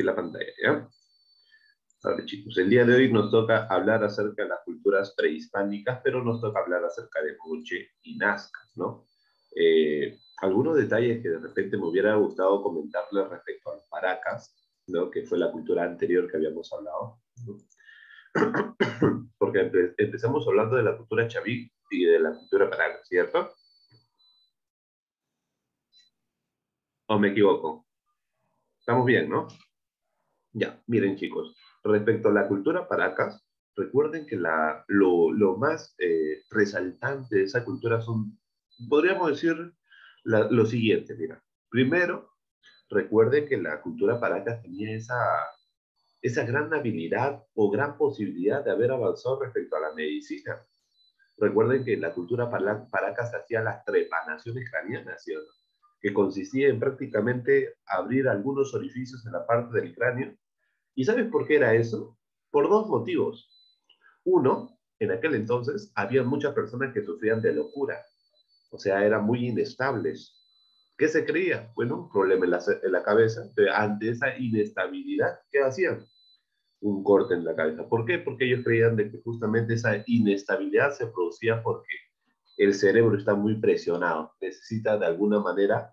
compartir la pantalla, ¿ya? Chicos, el día de hoy nos toca hablar acerca de las culturas prehispánicas, pero nos toca hablar acerca de Moche y Nazca, ¿no? Eh, algunos detalles que de repente me hubiera gustado comentarles respecto a los paracas, ¿no? Que fue la cultura anterior que habíamos hablado, ¿no? Porque empezamos hablando de la cultura chaví y de la cultura paraca, ¿cierto? ¿O me equivoco? Estamos bien, ¿no? Ya, miren chicos, respecto a la cultura paracas, recuerden que la, lo, lo más eh, resaltante de esa cultura son, podríamos decir, lo siguiente, mira. Primero, recuerden que la cultura paracas tenía esa, esa gran habilidad o gran posibilidad de haber avanzado respecto a la medicina. Recuerden que la cultura paracas hacía las trepanaciones craneanas, ¿cierto? Que consistía en prácticamente abrir algunos orificios en la parte del cráneo. ¿Y sabes por qué era eso? Por dos motivos. Uno, en aquel entonces había muchas personas que sufrían de locura, o sea, eran muy inestables. ¿Qué se creía? Bueno, un problema en la, en la cabeza. Ante esa inestabilidad, ¿qué hacían? Un corte en la cabeza. ¿Por qué? Porque ellos creían de que justamente esa inestabilidad se producía porque el cerebro está muy presionado, necesita de alguna manera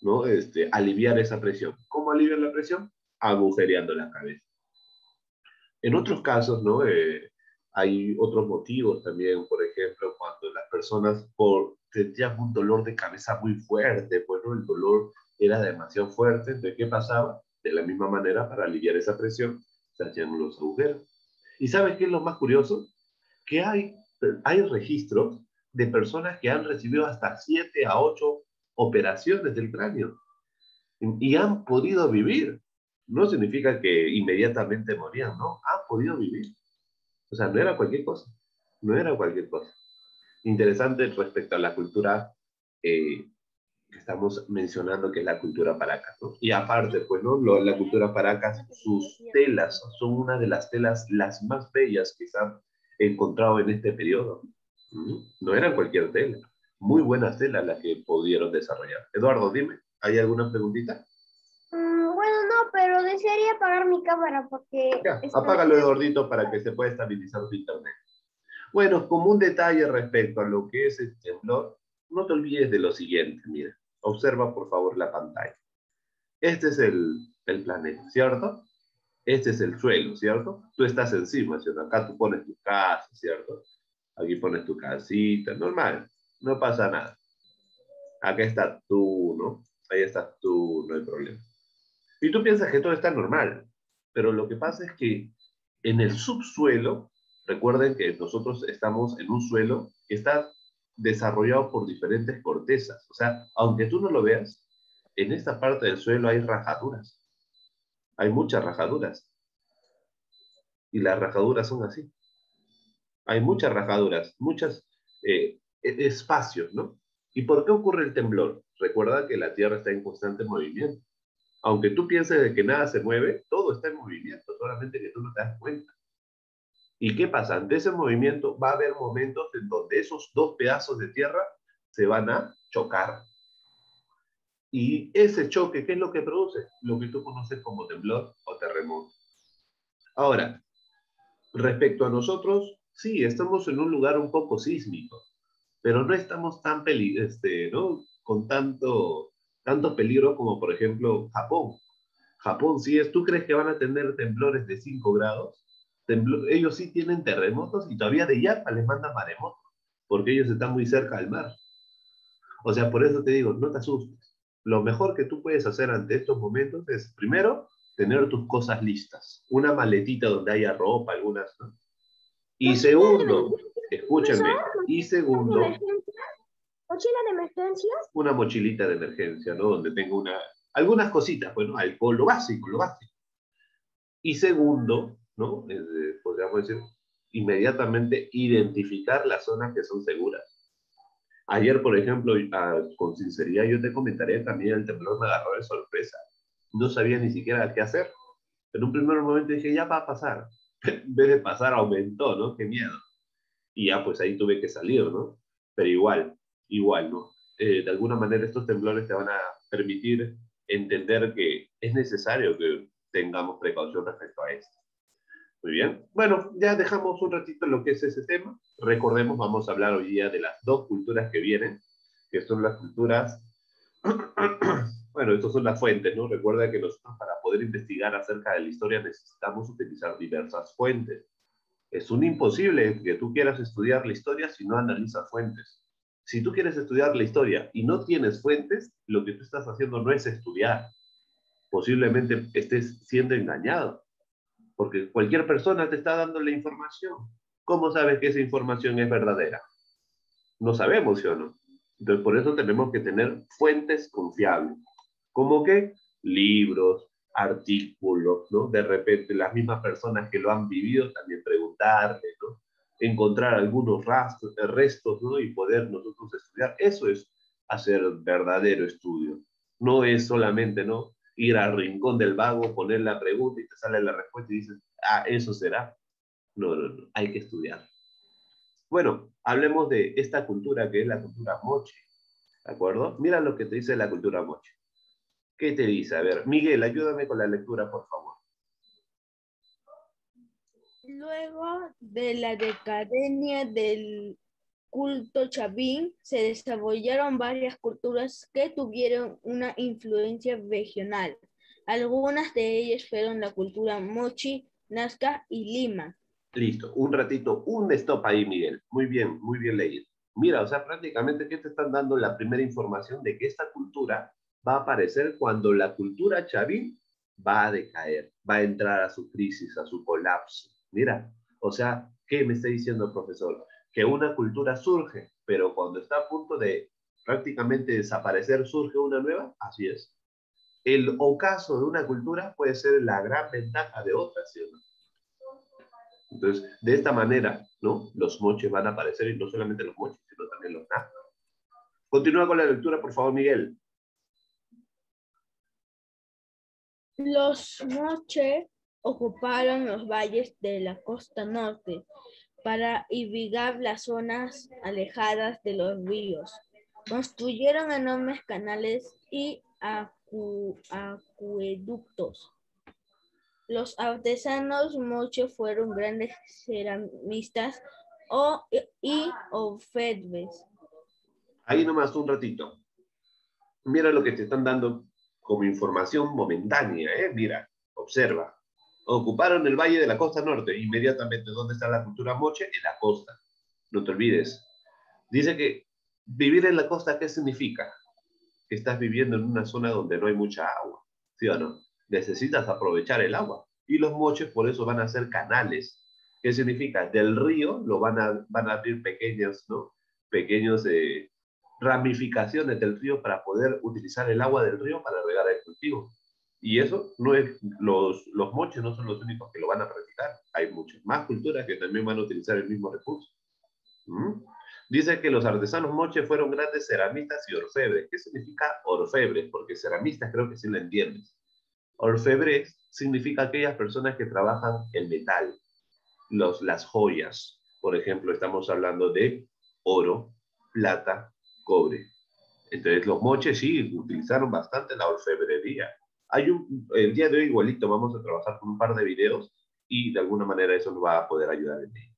¿no? este, aliviar esa presión. ¿Cómo aliviar la presión? Agujereando la cabeza. En otros casos, ¿no? Eh, hay otros motivos también, por ejemplo, cuando las personas por, sentían un dolor de cabeza muy fuerte, bueno, el dolor era demasiado fuerte, entonces, ¿qué pasaba? De la misma manera, para aliviar esa presión, se hacían los agujeros. ¿Y sabes qué es lo más curioso? Que hay, hay registros de personas que han recibido hasta 7 a 8 operaciones del cráneo y han podido vivir. No significa que inmediatamente morían, no, han podido vivir. O sea, no era cualquier cosa, no era cualquier cosa. Interesante respecto a la cultura eh, que estamos mencionando, que es la cultura paracas, ¿no? Y aparte, pues, ¿no? la cultura paracas, sus telas son una de las telas las más bellas que se han encontrado en este periodo. No era cualquier tela. Muy buenas telas las que pudieron desarrollar. Eduardo, dime, ¿hay alguna preguntita? Mm, bueno, no, pero desearía apagar mi cámara porque... Ya, apágalo, Eduardito, para que se pueda estabilizar tu internet. Bueno, como un detalle respecto a lo que es el temblor, no te olvides de lo siguiente, mira. Observa, por favor, la pantalla. Este es el, el planeta, ¿cierto? Este es el suelo, ¿cierto? Tú estás encima, ¿cierto? Acá tú pones tu casa, ¿cierto? Aquí pones tu casita, normal, no pasa nada. Acá está tú, ¿no? Ahí estás tú, no hay problema. Y tú piensas que todo está normal, pero lo que pasa es que en el subsuelo, recuerden que nosotros estamos en un suelo que está desarrollado por diferentes cortezas. O sea, aunque tú no lo veas, en esta parte del suelo hay rajaduras. Hay muchas rajaduras. Y las rajaduras son así hay muchas rajaduras, muchos eh, e-, espacios, ¿no? ¿Y por qué ocurre el temblor? Recuerda que la Tierra está en constante movimiento. Aunque tú pienses de que nada se mueve, todo está en movimiento, solamente que tú no te das cuenta. ¿Y qué pasa? Ante ese movimiento va a haber momentos en donde esos dos pedazos de tierra se van a chocar. Y ese choque, ¿qué es lo que produce? Lo que tú conoces como temblor o terremoto. Ahora, respecto a nosotros, sí, estamos en un lugar un poco sísmico, pero no estamos tan este, ¿no? con tanto, tanto peligro como, por ejemplo, Japón. Japón, sí es, ¿tú crees que van a tener temblores de 5 grados? ellos sí tienen terremotos y todavía de Yapa les mandan maremotos, porque ellos están muy cerca del mar. O sea, por eso te digo, no te asustes. Lo mejor que tú puedes hacer ante estos momentos es, primero, tener tus cosas listas. Una maletita donde haya ropa, algunas, ¿no? Y segundo, escúchenme, y segundo... ¿Mochila de emergencias? Una mochilita de emergencia, ¿no? Donde tengo una, algunas cositas, bueno, alcohol, lo básico, lo básico. Y segundo, ¿no? Eh, podríamos decir, inmediatamente identificar las zonas que son seguras. Ayer, por ejemplo, con sinceridad, yo te comentaré también el temblor me agarró de sorpresa. No sabía ni siquiera qué hacer. En un primer momento dije, ya va a pasar. en vez de pasar aumentó, ¿no? Qué miedo. Y ya, pues ahí tuve que salir, ¿no? Pero igual, igual, ¿no? Eh, de alguna manera estos temblores te van a permitir entender que es necesario que tengamos precaución respecto a esto. Muy bien. Bueno, ya dejamos un ratito lo que es ese tema. Recordemos, vamos a hablar hoy día de las dos culturas que vienen, que son las culturas... bueno, estas son las fuentes, ¿no? Recuerda que nosotros para poder investigar acerca de la historia necesitamos utilizar diversas fuentes. Es un imposible que tú quieras estudiar la historia si no analizas fuentes. Si tú quieres estudiar la historia y no tienes fuentes, lo que tú estás haciendo no es estudiar. Posiblemente estés siendo engañado porque cualquier persona te está dando la información. ¿Cómo sabes que esa información es verdadera? No sabemos, ¿sí o no? Entonces, por eso tenemos que tener fuentes confiables. ¿Cómo que? Libros, artículos, ¿no? De repente, las mismas personas que lo han vivido también preguntarle, ¿no? Encontrar algunos rastros, restos, ¿no? Y poder nosotros estudiar. Eso es hacer verdadero estudio. No es solamente, ¿no? ir al rincón del vago, poner la pregunta y te sale la respuesta y dices, ah, eso será. No, no, no, hay que estudiar. Bueno, hablemos de esta cultura que es la cultura moche. ¿De acuerdo? Mira lo que te dice la cultura moche. ¿Qué te dice? A ver, Miguel, ayúdame con la lectura, por favor. Luego de la decadencia del culto chavín se desarrollaron varias culturas que tuvieron una influencia regional. Algunas de ellas fueron la cultura mochi, nazca y lima. Listo, un ratito, un stop ahí, Miguel. Muy bien, muy bien leído. Mira, o sea, prácticamente que te están dando la primera información de que esta cultura va a aparecer cuando la cultura chavín va a decaer, va a entrar a su crisis, a su colapso. Mira, o sea, ¿qué me está diciendo el profesor? que una cultura surge, pero cuando está a punto de prácticamente desaparecer, surge una nueva, así es. El ocaso de una cultura puede ser la gran ventaja de otra, ¿sí Entonces, de esta manera, ¿no? Los moches van a aparecer, y no solamente los moches, sino también los nazcas. Continúa con la lectura, por favor, Miguel. Los moches ocuparon los valles de la costa norte, para irrigar las zonas alejadas de los ríos. Construyeron enormes canales y acueductos. Los artesanos muchos fueron grandes ceramistas o, y orfebres. Ahí nomás un ratito. Mira lo que te están dando como información momentánea, ¿eh? Mira, observa ocuparon el valle de la costa norte, inmediatamente. ¿Dónde está la cultura moche? En la costa. No te olvides. Dice que vivir en la costa, ¿qué significa? Que estás viviendo en una zona donde no hay mucha agua. ¿Sí o no? Necesitas aprovechar el agua. Y los moches por eso van a ser canales. ¿Qué significa? Del río lo van a, van a abrir pequeños, ¿no? Pequeños eh, ramificaciones del río para poder utilizar el agua del río para regar el cultivo. Y eso no es, los, los moches no son los únicos que lo van a practicar. Hay muchas más culturas que también van a utilizar el mismo recurso. ¿Mm? Dice que los artesanos moches fueron grandes ceramistas y orfebres. ¿Qué significa orfebres? Porque ceramistas creo que sí lo entiendes. Orfebres significa aquellas personas que trabajan el metal, los, las joyas. Por ejemplo, estamos hablando de oro, plata, cobre. Entonces los moches sí utilizaron bastante la orfebrería. Hay un, el día de hoy igualito vamos a trabajar con un par de videos y de alguna manera eso nos va a poder ayudar en ello.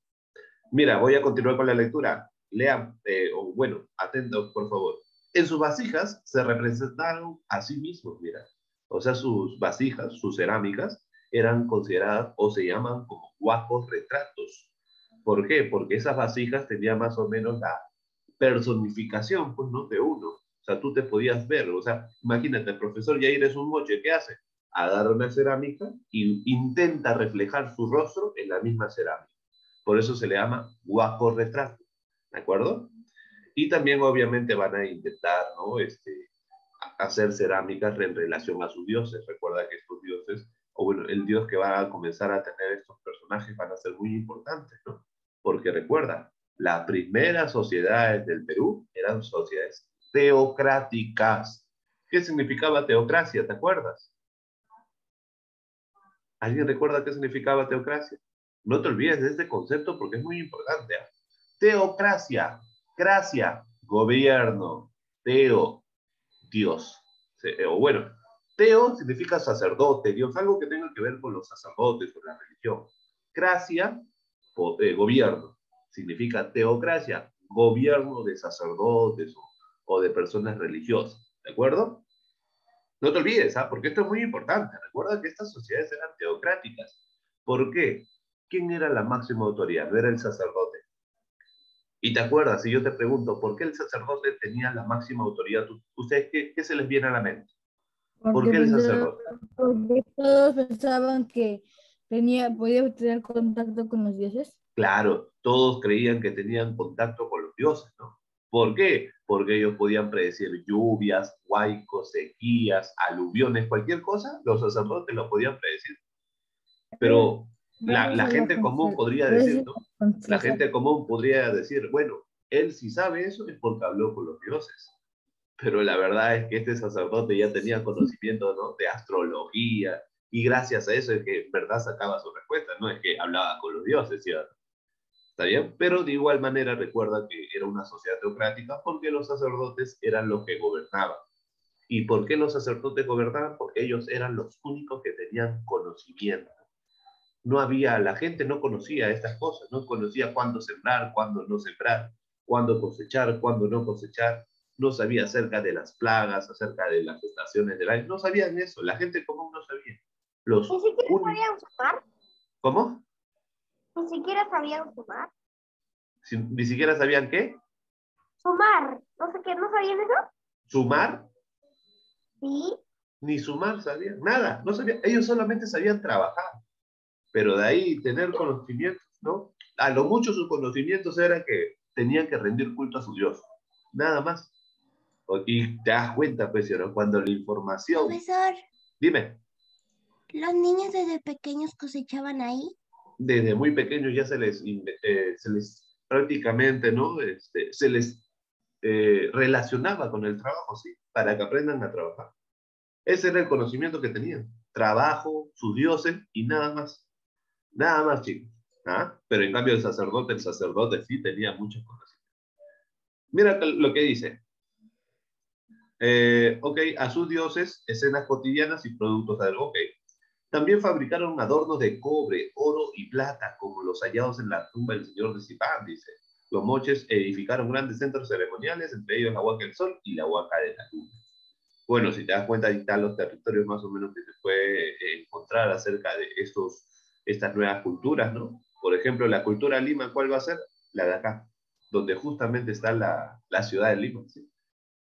Mira, voy a continuar con la lectura. Lean, eh, o bueno, atentos por favor. En sus vasijas se representaron a sí mismos, mira. O sea, sus vasijas, sus cerámicas, eran consideradas o se llaman como guapos retratos. ¿Por qué? Porque esas vasijas tenían más o menos la personificación, pues, ¿no? De uno. O sea, tú te podías ver, o sea, imagínate, el profesor Yair es un moche, ¿qué hace? Agarra una cerámica y intenta reflejar su rostro en la misma cerámica. Por eso se le llama guapo retrato, ¿de acuerdo? Y también obviamente van a intentar, ¿no? Este, hacer cerámicas en relación a sus dioses. Recuerda que estos dioses, o bueno, el dios que va a comenzar a tener estos personajes van a ser muy importantes, ¿no? Porque recuerda, las primeras sociedades del Perú eran sociedades teocráticas. ¿Qué significaba teocracia? ¿Te acuerdas? ¿Alguien recuerda qué significaba teocracia? No te olvides de este concepto porque es muy importante. ¿ah? Teocracia, gracia, gobierno, teo, Dios. O bueno, Teo significa sacerdote, Dios, algo que tenga que ver con los sacerdotes, con la religión. Cracia, eh, gobierno, significa teocracia, gobierno de sacerdotes o, de personas religiosas, ¿de acuerdo? No te olvides, ¿ah? porque esto es muy importante. Recuerda que estas sociedades eran teocráticas. ¿Por qué? ¿Quién era la máxima autoridad? No era el sacerdote. Y te acuerdas, si yo te pregunto, ¿por qué el sacerdote tenía la máxima autoridad? ¿Ustedes qué, qué se les viene a la mente? ¿Por qué el sacerdote? Porque todos pensaban que tenía, podía tener contacto con los dioses. Claro, todos creían que tenían contacto con los dioses, ¿no? ¿Por qué? Porque ellos podían predecir lluvias, huaicos, sequías, aluviones, cualquier cosa, los sacerdotes lo podían predecir. Pero la, la gente común podría decir, ¿no? La gente común podría decir, bueno, él si sabe eso es porque habló con los dioses pero la verdad es que este sacerdote ya tenía conocimiento ¿no? de astrología y gracias a eso es que en verdad sacaba su respuesta, no es que hablaba con los dioses, ¿cierto? ¿Está bien? Pero de igual manera recuerda que era una sociedad teocrática porque los sacerdotes eran los que gobernaban. ¿Y por qué los sacerdotes gobernaban? Porque ellos eran los únicos que tenían conocimiento. No había, la gente no conocía estas cosas, no conocía cuándo sembrar, cuándo no sembrar, cuándo cosechar, cuándo no cosechar no sabía acerca de las plagas, acerca de las estaciones del año, no sabían eso, la gente común no sabía. Los ¿Ni siquiera sabían sumar? ¿Cómo? Ni siquiera sabían sumar. ¿Ni siquiera sabían qué? Sumar, no sé qué, ¿no sabían eso? ¿Sumar? Sí. Ni sumar sabían, nada, no sabían, ellos solamente sabían trabajar, pero de ahí tener conocimientos, ¿no? A lo mucho sus conocimientos eran que tenían que rendir culto a su Dios, nada más. Y te das cuenta, pues, ¿no? cuando la información... Profesor. Dime. ¿Los niños desde pequeños cosechaban ahí? Desde muy pequeños ya se les, eh, prácticamente, ¿no? Este, se les eh, relacionaba con el trabajo, ¿sí? Para que aprendan a trabajar. Ese era el conocimiento que tenían. Trabajo, sus dioses y nada más. Nada más, chicos. ¿Ah? Pero en cambio el sacerdote, el sacerdote sí tenía muchos conocimientos. Mira lo que dice. Eh, ok, a sus dioses, escenas cotidianas y productos de algo. Ok. También fabricaron adornos de cobre, oro y plata, como los hallados en la tumba del señor de Zipán, dice. Los moches edificaron grandes centros ceremoniales, entre ellos la Huaca del Sol y la Huaca de la Luna. Bueno, si te das cuenta, ahí están los territorios más o menos que se puede eh, encontrar acerca de estos, estas nuevas culturas, ¿no? Por ejemplo, la cultura Lima, ¿cuál va a ser? La de acá, donde justamente está la, la ciudad de Lima, ¿sí?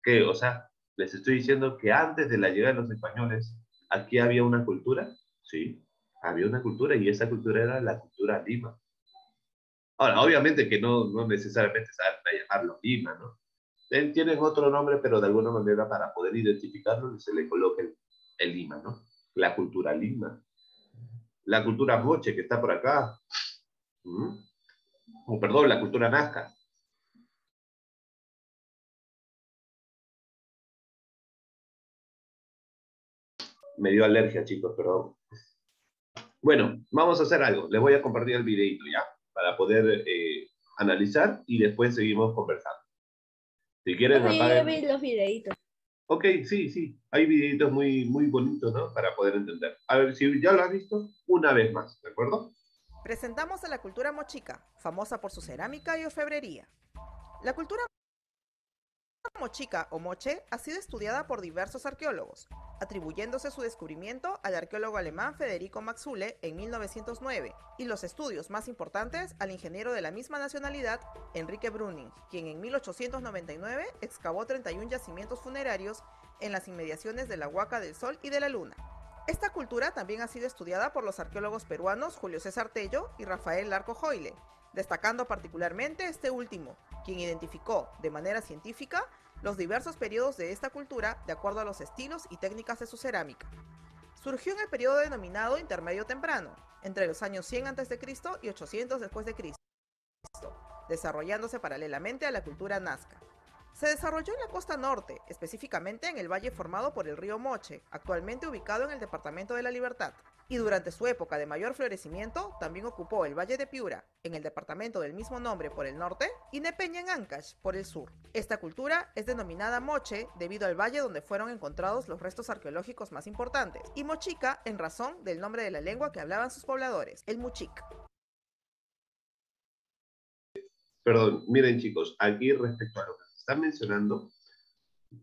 Que, o sea, les estoy diciendo que antes de la llegada de los españoles, aquí había una cultura, sí, había una cultura y esa cultura era la cultura Lima. Ahora, obviamente que no, no necesariamente saben llamarlo Lima, ¿no? Tienen otro nombre, pero de alguna manera para poder identificarlo se le coloca el, Lima, ¿no? La cultura Lima. La cultura Moche, que está por acá. ¿Mm? O perdón, la cultura Nazca. me dio alergia, chicos, perdón. Bueno, vamos a hacer algo. Les voy a compartir el videito ya, para poder eh, analizar y después seguimos conversando. Si quieren, apaguen... los videitos. Ok, sí, sí. Hay videitos muy, muy bonitos, ¿no? Para poder entender. A ver, si ya lo has visto, una vez más, ¿de acuerdo? Presentamos a la cultura mochica, famosa por su cerámica y orfebrería. La cultura mochica o moche ha sido estudiada por diversos arqueólogos, atribuyéndose su descubrimiento al arqueólogo alemán Federico Maxule en 1909 y los estudios más importantes al ingeniero de la misma nacionalidad, Enrique Brüning, quien en 1899 excavó 31 yacimientos funerarios en las inmediaciones de la Huaca del Sol y de la Luna. Esta cultura también ha sido estudiada por los arqueólogos peruanos Julio César Tello y Rafael Larco Joile, destacando particularmente este último, quien identificó de manera científica los diversos periodos de esta cultura de acuerdo a los estilos y técnicas de su cerámica. Surgió en el periodo denominado intermedio temprano, entre los años 100 a.C. y 800 después desarrollándose paralelamente a la cultura nazca. Se desarrolló en la costa norte, específicamente en el valle formado por el río Moche, actualmente ubicado en el departamento de La Libertad. Y durante su época de mayor florecimiento, también ocupó el valle de Piura, en el departamento del mismo nombre por el norte, y Nepeña en Ancash por el sur. Esta cultura es denominada Moche debido al valle donde fueron encontrados los restos arqueológicos más importantes, y Mochica en razón del nombre de la lengua que hablaban sus pobladores, el Muchic. Perdón, miren chicos, aquí respecto a se está mencionando,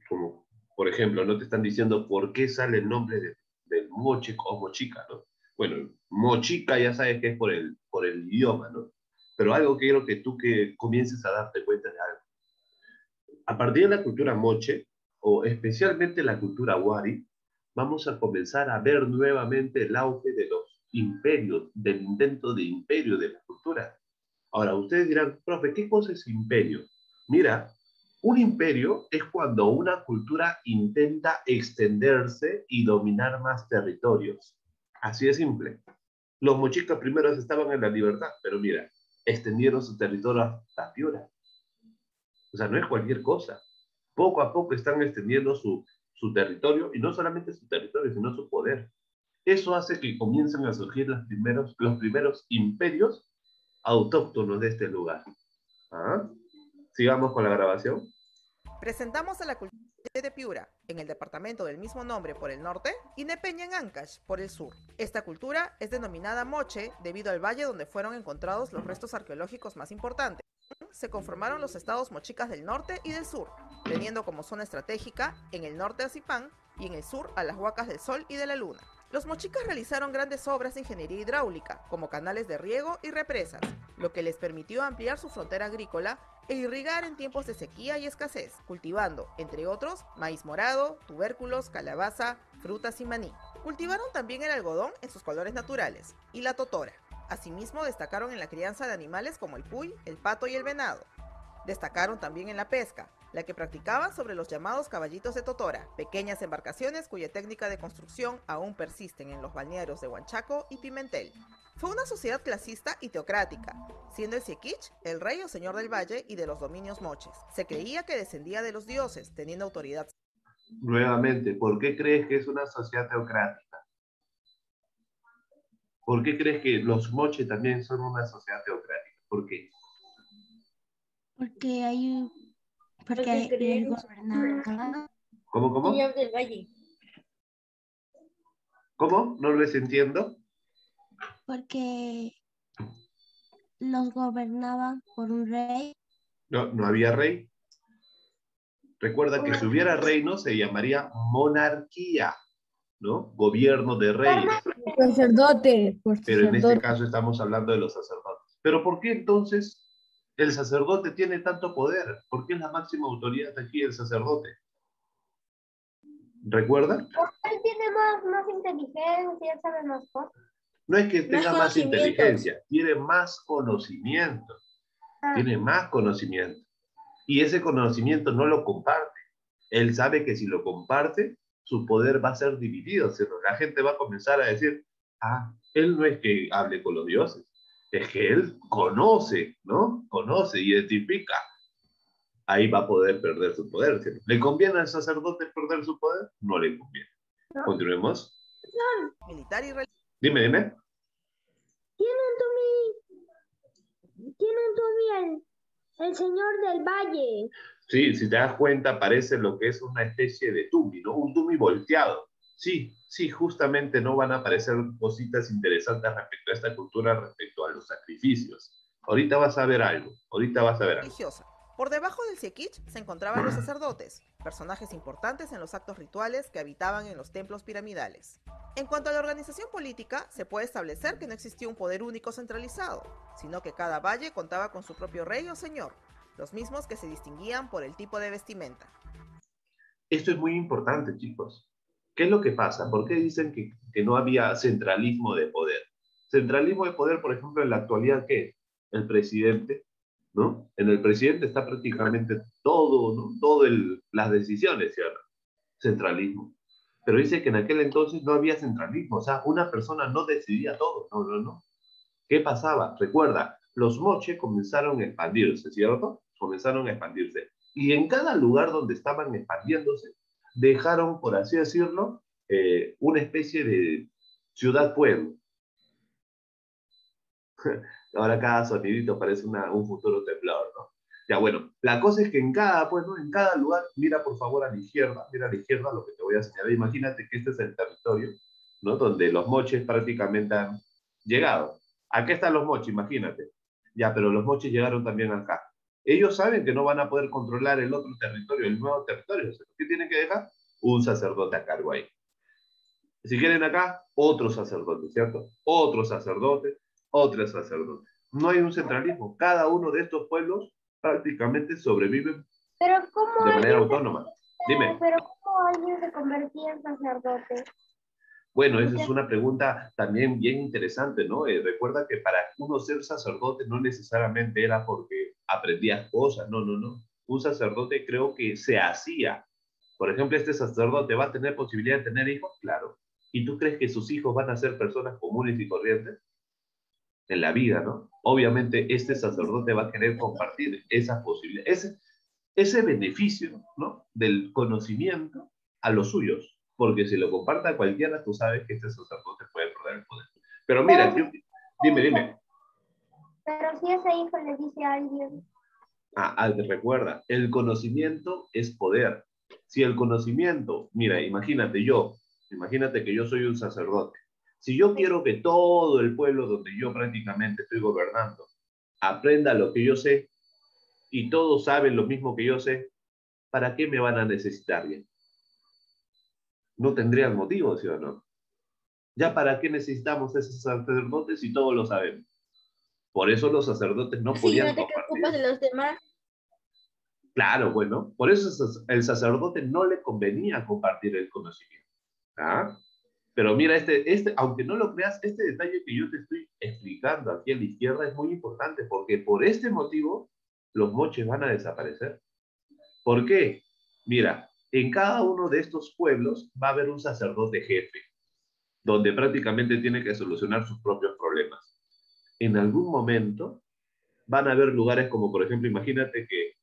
como por ejemplo, no te están diciendo por qué sale el nombre de, del moche o mochica, ¿no? Bueno, mochica ya sabes que es por el, por el idioma, ¿no? Pero algo que quiero que tú que comiences a darte cuenta de algo. A partir de la cultura moche, o especialmente la cultura wari, vamos a comenzar a ver nuevamente el auge de los imperios, del intento de imperio de la cultura. Ahora, ustedes dirán, profe, ¿qué cosa es imperio? Mira, un imperio es cuando una cultura intenta extenderse y dominar más territorios. Así de simple. Los mochicas primeros estaban en la libertad, pero mira, extendieron su territorio hasta Piura. O sea, no es cualquier cosa. Poco a poco están extendiendo su, territorio, y no solamente su territorio, sino su poder. Eso hace que comiencen a surgir los primeros, los primeros imperios autóctonos de este lugar. ¿Ah? Sigamos con la grabación. Presentamos a la cultura de Piura, en el departamento del mismo nombre por el norte, y Nepeña en Ancash por el sur. Esta cultura es denominada Moche debido al valle donde fueron encontrados los restos arqueológicos más importantes. Se conformaron los estados mochicas del norte y del sur, teniendo como zona estratégica en el norte a Zipán y en el sur a las Huacas del Sol y de la Luna. Los mochicas realizaron grandes obras de ingeniería hidráulica, como canales de riego y represas, lo que les permitió ampliar su frontera agrícola e irrigar en tiempos de sequía y escasez, cultivando, entre otros, maíz morado, tubérculos, calabaza, frutas y maní. Cultivaron también el algodón en sus colores naturales y la totora. Asimismo, destacaron en la crianza de animales como el puy, el pato y el venado. Destacaron también en la pesca, la que practicaban sobre los llamados caballitos de Totora, pequeñas embarcaciones cuya técnica de construcción aún persisten en los balnearios de Huanchaco y Pimentel. Fue una sociedad clasista y teocrática, siendo el Siequich el rey o señor del valle y de los dominios moches. Se creía que descendía de los dioses, teniendo autoridad. Nuevamente, ¿por qué crees que es una sociedad teocrática? ¿Por qué crees que los moches también son una sociedad teocrática? ¿Por qué? Porque hay porque el gobernador ¿Cómo, cómo? Señor del Valle. ¿Cómo? No les entiendo. porque los gobernaban por un rey No, no había rey. Recuerda que si hubiera reino se llamaría monarquía, ¿no? Gobierno de reyes. Sacerdote, por Pero en este caso estamos hablando de los sacerdotes. Pero ¿por qué entonces el sacerdote tiene tanto poder? ¿Por qué es la máxima autoridad aquí el sacerdote? ¿Recuerda? Él tiene más, más inteligencia, él sabe más cosas. No es que tenga más inteligencia, tiene más conocimiento. Ah. Tiene más conocimiento. Y ese conocimiento no lo comparte. Él sabe que si lo comparte, su poder va a ser dividido. ¿cierto? La gente va a comenzar a decir, ah, él no es que hable con los dioses, es que él conoce, ¿no? Conoce, identifica. Ahí va a poder perder su poder. ¿Le conviene al sacerdote perder su poder? No le conviene. No. Continuemos. militar y. Dime, dime. Tiene un Tommy. Tiene un Tommy el, el señor del valle. Sí, si te das cuenta, parece lo que es una especie de tumi, ¿no? Un tumi volteado. Sí, sí, justamente no van a aparecer cositas interesantes respecto a esta cultura, respecto a los sacrificios. Ahorita vas a ver algo, ahorita vas a ver algo. religiosa. Por debajo del Siequich se encontraban los sacerdotes, personajes importantes en los actos rituales que habitaban en los templos piramidales. En cuanto a la organización política, se puede establecer que no existía un poder único centralizado, sino que cada valle contaba con su propio rey o señor, los mismos que se distinguían por el tipo de vestimenta. Esto es muy importante, chicos. ¿Qué es lo que pasa? ¿Por qué dicen que, que no había centralismo de poder? Centralismo de poder, por ejemplo, en la actualidad, ¿qué? El presidente, ¿no? En el presidente está prácticamente todo, ¿no? Todo el, las decisiones, ¿cierto? Centralismo. Pero dice que en aquel entonces no había centralismo, o sea, una persona no decidía todo, no, no, no. ¿Qué pasaba? Recuerda, los moches comenzaron a expandirse, ¿cierto? Comenzaron a expandirse. Y en cada lugar donde estaban expandiéndose, dejaron, por así decirlo, eh, una especie de ciudad-pueblo. Ahora cada sonidito parece un futuro temblor, ¿no? Ya bueno, la cosa es que en cada, pues, en cada lugar, mira por favor a la izquierda, mira a la izquierda lo que te voy a señalar. Imagínate que este es el territorio. Donde los moches prácticamente han llegado. Aquí están los moches, imagínate. Ya, pero los moches llegaron también acá. Ellos saben que no van a poder controlar el otro territorio, el nuevo territorio. ¿Qué tienen que dejar? Un sacerdote a cargo ahí. Si quieren acá, otro sacerdote, ¿cierto? Otro sacerdote, otro sacerdote. No hay un centralismo. Cada uno de estos pueblos prácticamente sobreviven Pero ¿cómo de manera autónoma. Dime. pero cómo alguien se convertía en sacerdote? Bueno, esa es una pregunta también bien interesante, ¿no? Eh, recuerda que para uno ser sacerdote no necesariamente era porque aprendías cosas, no, no, no. Un sacerdote creo que se hacía. Por ejemplo, este sacerdote va a tener posibilidad de tener hijos, claro. ¿Y tú crees que sus hijos van a ser personas comunes y corrientes? En la vida, ¿no? Obviamente este sacerdote va a querer compartir esa posibilidad, ese, ese beneficio, ¿no? Del conocimiento a los suyos porque si lo comparta cualquiera, tú sabes que este sacerdote puede perder el poder. Pero mira, yo- dime, dime. Pero si ese hijo le dice a alguien, Ah, ah, recuerda, el conocimiento es poder. Si el conocimiento, mira, imagínate yo, imagínate que yo soy un sacerdote. Si yo quiero que todo el pueblo donde yo prácticamente estoy gobernando aprenda lo que yo sé y todos saben lo mismo que yo sé, ¿para qué me van a necesitar bien? No tendrían motivo, ¿sí o no? ¿Ya para qué necesitamos esos sacerdotes si todos lo sabemos? Por eso los sacerdotes no Si podían no te compartir. preocupas de los demás, Claro, bueno, por eso es- el sacerdote no le convenía compartir el conocimiento. ¿ah? Pero mira, este, este, aunque no lo creas, este detalle que yo te estoy explicando aquí a la izquierda es muy importante porque por este motivo los moches van a desaparecer. ¿Por qué? Mira, en cada uno de estos pueblos va a haber un sacerdote jefe, donde prácticamente tiene que solucionar sus propios problemas. En algún momento van a haber lugares como, por ejemplo, imagínate que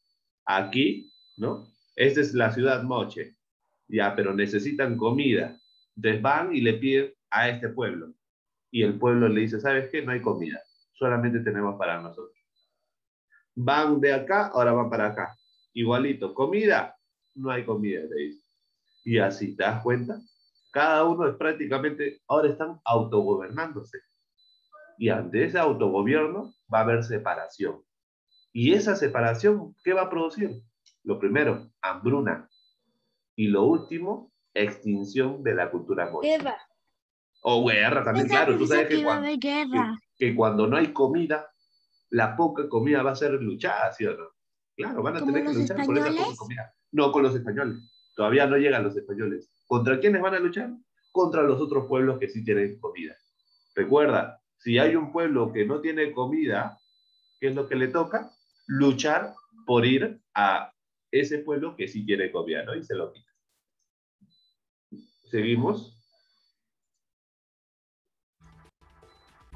aquí, ¿no? Esta es la ciudad Moche, ya, pero necesitan comida. Entonces van y le piden a este pueblo. Y el pueblo le dice, ¿sabes qué? No hay comida, solamente tenemos para nosotros. Van de acá, ahora van para acá. Igualito, comida, no hay comida, le dice. Y así, ¿te das cuenta? Cada uno es prácticamente, ahora están autogobernándose. Y ante ese autogobierno va a haber separación. Y esa separación, ¿qué va a producir? Lo primero, hambruna. Y lo último, extinción de la cultura moche. guerra. O guerra también, claro. Tú sabes que cuando, que cuando no hay comida, la poca comida va a ser luchada, ¿sí o no? Claro, van a ¿Como tener que luchar por esa poca comida. No con los españoles. Todavía no llegan los españoles. ¿Contra quiénes van a luchar? Contra los otros pueblos que sí tienen comida. Recuerda, si hay un pueblo que no tiene comida, ¿qué es lo que le toca? Luchar por ir a ese pueblo que sí tiene comida, ¿no? Y se lo quita. Seguimos.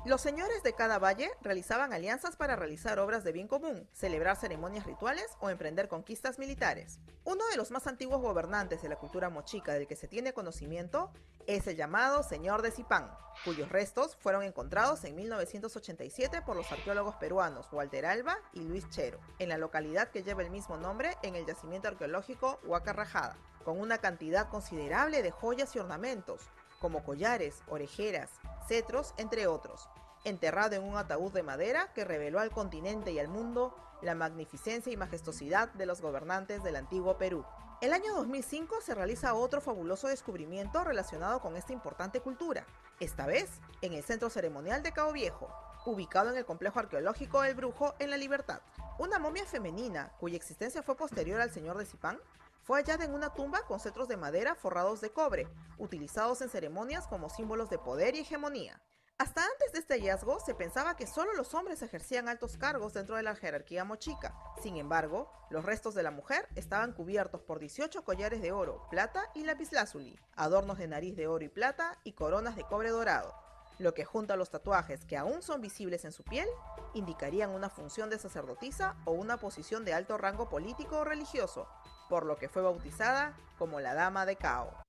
Los señores de cada valle realizaban alianzas para realizar obras de bien común, celebrar ceremonias rituales o emprender conquistas militares. Uno de los más antiguos gobernantes de la cultura mochica del que se tiene conocimiento es el llamado Señor de Zipán, cuyos restos fueron encontrados en 1987 por los arqueólogos peruanos Walter Alba y Luis Chero, en la localidad que lleva el mismo nombre en el yacimiento arqueológico Huaca Rajada, con una cantidad considerable de joyas y ornamentos, como collares, orejeras, cetros, entre otros, enterrado en un ataúd de madera que reveló al continente y al mundo la magnificencia y majestuosidad de los gobernantes del antiguo Perú. El año 2005 se realiza otro fabuloso descubrimiento relacionado con esta importante cultura, esta vez en el Centro Ceremonial de Cabo Viejo, ubicado en el complejo arqueológico El Brujo en La Libertad. Una momia femenina, cuya existencia fue posterior al señor de Zipán, fue hallada en una tumba con cetros de madera forrados de cobre, utilizados en ceremonias como símbolos de poder y hegemonía. Hasta antes de este hallazgo se pensaba que solo los hombres ejercían altos cargos dentro de la jerarquía mochica. Sin embargo, los restos de la mujer estaban cubiertos por 18 collares de oro, plata y lapislázuli, adornos de nariz de oro y plata y coronas de cobre dorado. lo que junto a los tatuajes que aún son visibles en su piel, indicarían una función de sacerdotisa o una posición de alto rango político o religioso, por lo que fue bautizada como la Dama de Cao.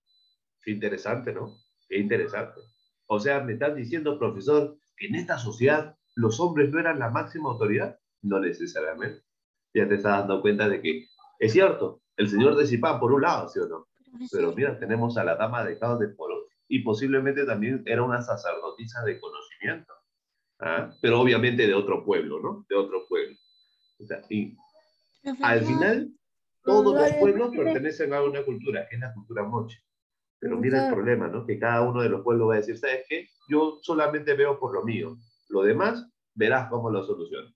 Qué interesante, ¿no? Qué interesante. O sea, me estás diciendo, profesor, que en esta sociedad los hombres no eran la máxima autoridad. No necesariamente. Ya te estás dando cuenta de que es cierto, el señor de Zipán por un lado, ¿sí o no? Pero mira, tenemos a la dama de Cao de Polo y posiblemente también era una sacerdotisa de conocimiento. ¿ah? Pero obviamente de otro pueblo, ¿no? De otro pueblo. O sea, y al final, todos los pueblos pertenecen a una cultura, que es la cultura moche. Pero mira el problema, ¿no? Que cada uno de los pueblos va a decir, ¿sabes qué? Yo solamente veo por lo mío. Lo demás, verás cómo lo soluciono.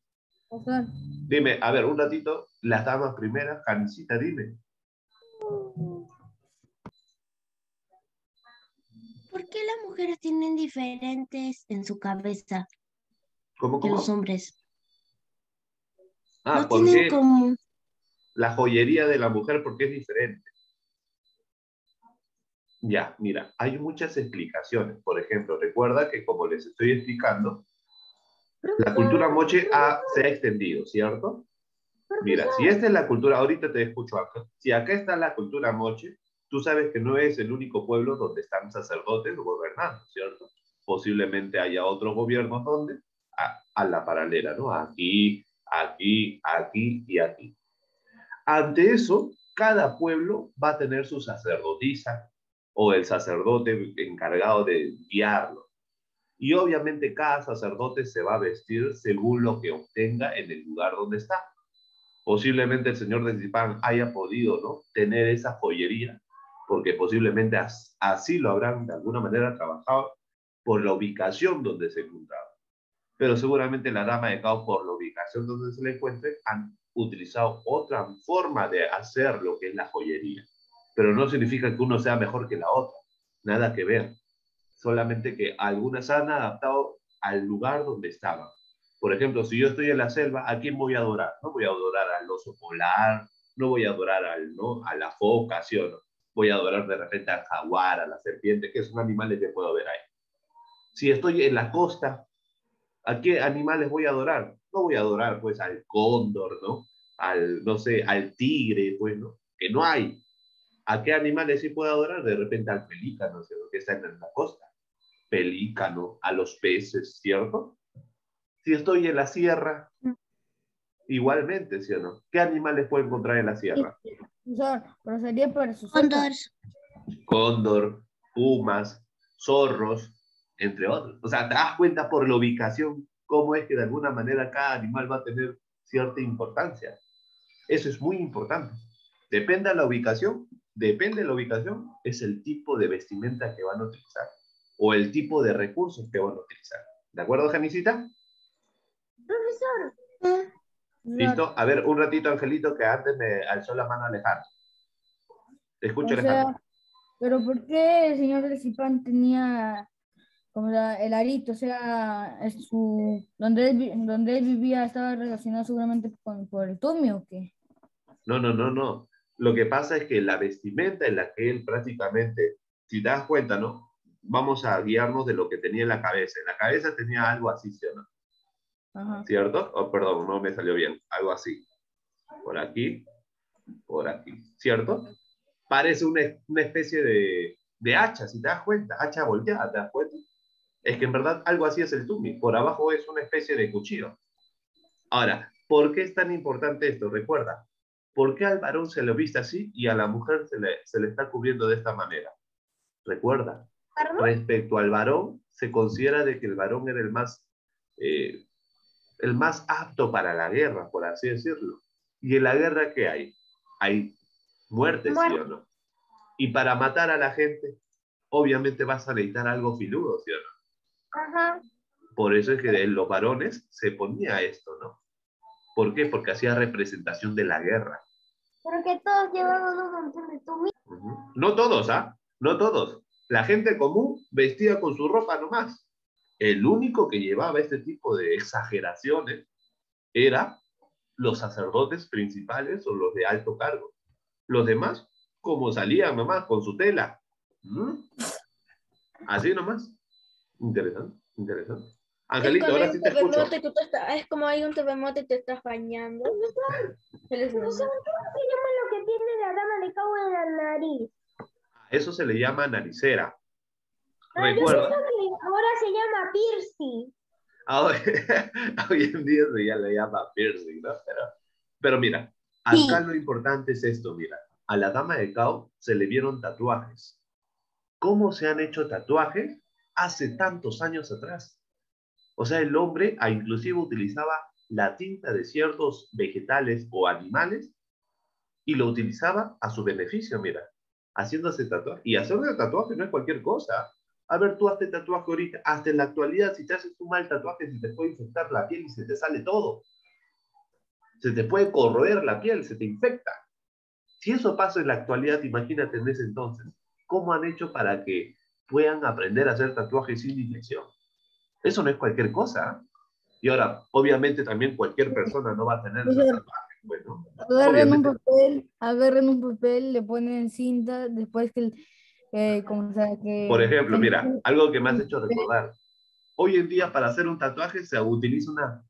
Dime, a ver, un ratito, las damas primeras, Janicita, dime. ¿Por qué las mujeres tienen diferentes en su cabeza ¿Cómo, que cómo? los hombres? Ah, no porque tienen como... la joyería de la mujer, porque es diferente. Ya, mira, hay muchas explicaciones. Por ejemplo, recuerda que como les estoy explicando, la cultura moche ha- se ha extendido, ¿cierto? Mira, si esta es la cultura, ahorita te escucho acá, si acá está la cultura moche, tú sabes que no es el único pueblo donde están sacerdotes gobernando, ¿cierto? Posiblemente haya otros gobiernos donde, a, a la paralela, ¿no? Aquí, aquí, aquí y aquí. Ante eso, cada pueblo va a tener su sacerdotisa o el sacerdote encargado de guiarlo. Y obviamente cada sacerdote se va a vestir según lo que obtenga en el lugar donde está. Posiblemente el señor de Zipán haya podido ¿no? tener esa joyería, porque posiblemente as- así lo habrán de alguna manera trabajado por la ubicación donde se encontraba. Pero seguramente la dama de Cao, por la ubicación donde se le encuentre, utilizado otra forma de hacer lo que es la joyería. Pero no significa que uno sea mejor que la otra. Nada que ver solamente que algunas han adaptado al lugar donde estaban. Por ejemplo, si yo estoy en la selva, ¿a quién voy a adorar? No voy a adorar al oso polar, no voy a adorar al, ¿no? a la foca, ¿sí o no? Voy a adorar de repente al jaguar, a la serpiente, que son animales que puedo ver ahí. Si estoy en la costa, ¿a qué animales voy a adorar? No voy a adorar, pues, al cóndor, ¿no? Al, no sé, al tigre, pues, ¿no? Que no hay. ¿A qué animales sí puedo adorar? De repente al pelícano, ¿sí? que está en la costa. Pelícano, a los peces, ¿cierto? Si estoy en la sierra, igualmente, ¿sí o no? ¿Qué animales puedo encontrar en la sierra? Pero sería sus Cóndores. Cóndor, pumas, zorros, entre otros. O sea, te das cuenta por la ubicación cómo es que de alguna manera cada animal va a tener cierta importancia. Eso es muy importante. Depende de la ubicación, depende de la ubicación, es el tipo de vestimenta que van a utilizar o el tipo de recursos que van a utilizar. ¿De acuerdo, Janisita? Profesor, ¿Listo? A ver, un ratito, Angelito, que antes me alzó la mano Alejandro. Te escucho, O Alejandro. sea, pero ¿por qué el señor de Zipán tenía como la- el arito? O sea, es su, donde, él, donde él vivía estaba relacionado seguramente con, por el tumio o qué. No, no, no, no. Lo que pasa es que la vestimenta en la que él prácticamente, si te das cuenta, ¿no? Vamos a guiarnos de lo que tenía en la cabeza. En la cabeza tenía algo así, ¿sí o no? Ajá. ¿Cierto? Oh, perdón, no me salió bien. Algo así. Por aquí, por aquí. ¿Cierto? Parece una, una especie de, de hacha, si te das cuenta. Hacha volteada, ¿te das cuenta? Es que en verdad algo así es el tumi. Por abajo es una especie de cuchillo. Ahora, ¿por qué es tan importante esto? Recuerda, ¿por qué al varón se lo viste así y a la mujer se le, se le está cubriendo de esta manera? Recuerda, respecto al varón, se considera de que el varón era el más, eh, el más apto para la guerra, por así decirlo. ¿Y en la guerra qué hay? Hay muertes, ¿sí o no? Y para matar a la gente, obviamente vas a necesitar algo filudo, ¿sí o no? Ajá. Por eso es que en los varones se ponía esto, ¿no? ¿Por qué? Porque hacía representación de la guerra. Pero que todos llevamos un montón de tu Ujú. No todos, ¿ah? No todos. La gente común vestía con su ropa nomás. El único que llevaba este tipo de exageraciones era los sacerdotes principales o los de alto cargo. Los demás, como salían nomás con su tela. ¿Mm? Así nomás. Interesante. Interesante. Es Angelito, como, ahora hay sí un te escucho. te estás- es como hay un terremoto y te estás bañando. ¿Cómo se llama lo que tiene la dama de cabo en la nariz? Eso se le llama naricera. Ah, yo Recuerda, siento que ahora se llama piercing. ahora- hoy en día se ya le llama piercing, ¿no? Pero, pero mira, acá lo importante es esto, mira. A la dama de Cao se le vieron tatuajes. ¿Cómo se han hecho tatuajes hace tantos años atrás? O sea, el hombre ah, inclusive utilizaba la tinta de ciertos vegetales o animales y lo utilizaba a su beneficio, mira, haciéndose tatuaje. Y hacerse tatuaje no es cualquier cosa. A ver, tú hazte tatuaje ahorita, hasta en la actualidad, si te haces un mal tatuaje, se te puede infectar la piel y se te sale todo. Se te puede corroer la piel, se te infecta. Si eso pasa en la actualidad, imagínate en ese entonces, ¿cómo han hecho para que puedan aprender a hacer tatuajes sin infección? Eso no es cualquier cosa. Y ahora, obviamente también cualquier persona no va a tener esos tatuajes. Bueno, Agarran un papel, agarran un papel, le ponen cinta, después que, eh, como sea, que... Por ejemplo, mira, algo que me has hecho recordar. Hoy en día para hacer un tatuaje se utiliza una,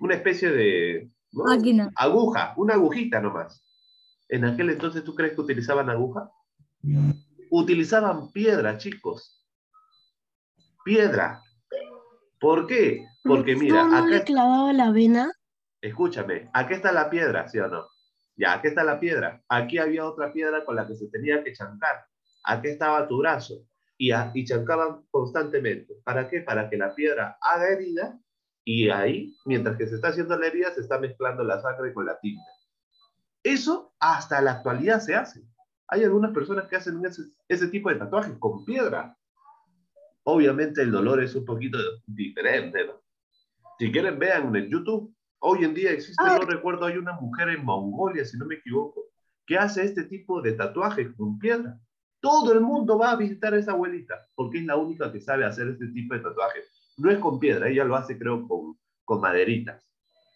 una especie de ¿no? Máquina. aguja, una agujita nomás. En aquel entonces, ¿tú crees que utilizaban aguja? Utilizaban piedra, chicos. Piedra. ¿Por qué? Porque mira, ¿No, le acá, clavaba la vena? escúchame, aquí está la piedra, ¿sí o no? Ya, aquí está la piedra. Aquí había otra piedra con la que se tenía que chancar. Aquí estaba tu brazo. Y, a- y chancaban constantemente. ¿Para qué? Para que la piedra haga herida y ahí, mientras que se está haciendo la herida, se está mezclando la sangre con la tinta. Eso hasta la actualidad se hace. Hay algunas personas que hacen ese, ese tipo de tatuajes con piedra. Obviamente el dolor es un poquito diferente, ¿no? Si quieren, vean en el YouTube. Hoy en día existe, no recuerdo, hay una mujer en Mongolia, si no me equivoco, que hace este tipo de tatuajes con piedra. Todo el mundo va a visitar a esa abuelita, porque es la única que sabe hacer este tipo de tatuajes. No es con piedra, ella lo hace, creo, con, con maderitas.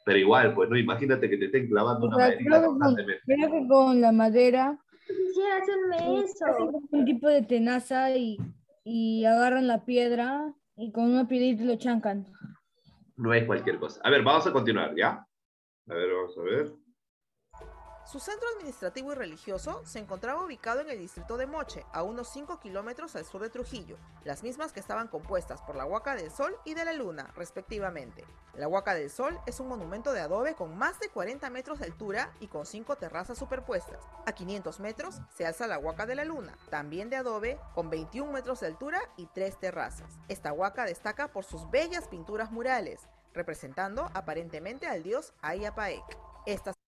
Pero igual, pues, no, imagínate que te estén clavando una O sea, maderita creo que con- constantemente. Creo que con la madera Quisiera hacerme eso. un tipo de tenaza y, y agarran la piedra y con una piedrita lo chancan. No es cualquier cosa. A ver, vamos a continuar, ¿ya? A ver, vamos a ver. Su centro administrativo y religioso se encontraba ubicado en el distrito de Moche, a unos 5 kilómetros al sur de Trujillo, las mismas que estaban compuestas por la Huaca del Sol y de la Luna, respectivamente. La Huaca del Sol es un monumento de adobe con más de 40 metros de altura y con 5 terrazas superpuestas. A 500 metros se alza la Huaca de la Luna, también de adobe, con 21 metros de altura y 3 terrazas. Esta huaca destaca por sus bellas pinturas murales, representando aparentemente al dios Ayapaek. Estas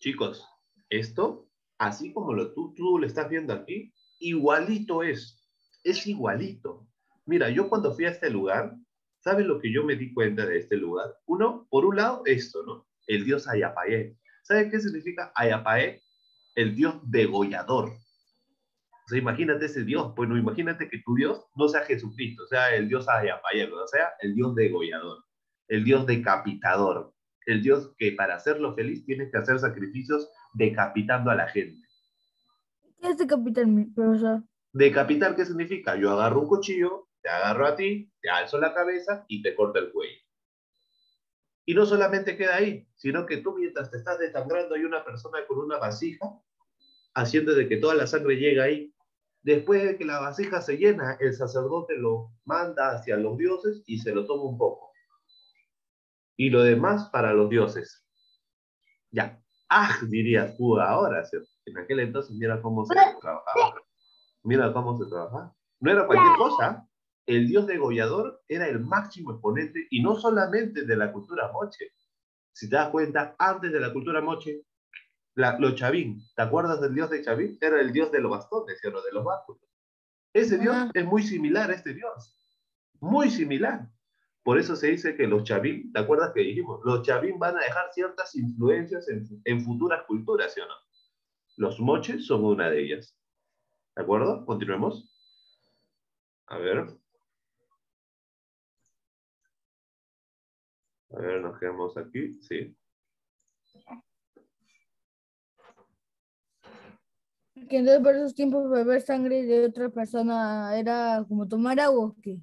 Chicos, esto, así como lo tú, tú lo estás viendo aquí, igualito es. Es igualito. Mira, yo cuando fui a este lugar, ¿sabes lo que yo me di cuenta de este lugar? Uno, por un lado, esto, ¿no? El dios Ayapae. ¿Sabes qué significa Ayapae? El dios degollador. O sea, imagínate ese dios. Bueno, imagínate que tu dios no sea Jesucristo, sea el dios Ayapae, o sea, el dios degollador, el dios decapitador, el dios que para hacerlo feliz tienes que hacer sacrificios decapitando a la gente. ¿Qué es de capitán, mi profesor? Decapitar, ¿qué significa? Yo agarro un cuchillo, te agarro a ti, te alzo la cabeza y te corto el cuello. Y no solamente queda ahí, sino que tú mientras te estás desangrando hay una persona con una vasija haciendo de que toda la sangre llegue ahí. Después de que la vasija se llena, el sacerdote lo manda hacia los dioses y se lo toma un poco. Y lo demás para los dioses. Ya. Ah, dirías tú ahora, ¿cierto? En aquel entonces mira cómo se trabajaba. Mira cómo se trabajaba. No era cualquier cosa. El dios degollador era el máximo exponente y no solamente de la cultura moche. Si te das cuenta, antes de la cultura moche, la- los chavín, ¿te acuerdas del dios de chavín? Era el dios de los bastones, ¿sí o no? De los básculos. Ese dios Ajá. es muy similar a este dios. Muy similar. Por eso se dice que los chavín, ¿te acuerdas que dijimos? Los chavín van a dejar ciertas influencias en, en futuras culturas, ¿sí o no? Los moches son una de ellas. ¿De acuerdo? Continuemos. A ver. A ver, nos quedamos aquí. Sí. Que entonces por esos tiempos beber sangre de otra persona era como tomar agua, ¿o qué?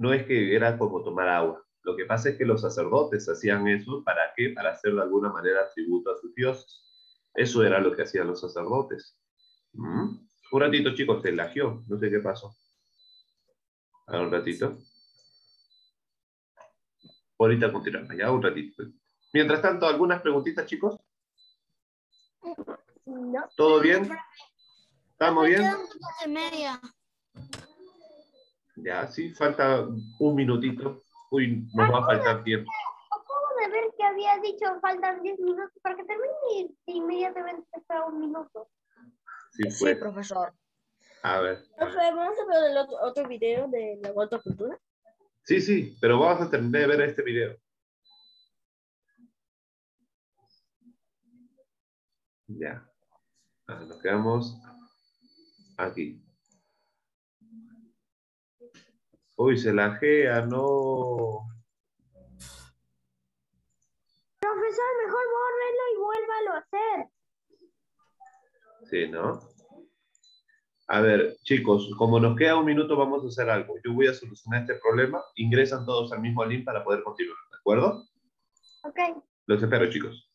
No es que era como tomar agua. Lo que pasa es que los sacerdotes hacían eso, ¿para qué? Para hacer de alguna manera tributo a sus dioses. Eso era lo que hacían los sacerdotes. ¿Mm? Un ratito, chicos, se lagió. No sé qué pasó. A ver, un ratito. Ahorita continuamos, ya un ratito. Mientras tanto, ¿algunas preguntitas, chicos? No. ¿Todo bien? ¿Estamos bien? Ya, sí, falta un minutito. Uy, nos va a faltar tiempo. Acabo de ver que había dicho faltan 10 minutos para que termine y inmediatamente espera un minuto. Sí, fue. profesor. A ver. Profe, vamos a ver el otro, otro video de la vuelta a cultura. Sí, sí, pero vamos a terminar de ver este video. Ya. Ah, nos quedamos aquí. Uy, se lajea, no. Profesor, mejor bórrelo y vuélvalo a hacer. Sí, ¿no? A ver, chicos, como nos queda un minuto, vamos a hacer algo. Yo voy a solucionar este problema. Ingresan todos al mismo link para poder continuar, ¿de acuerdo? Ok. Los espero, chicos.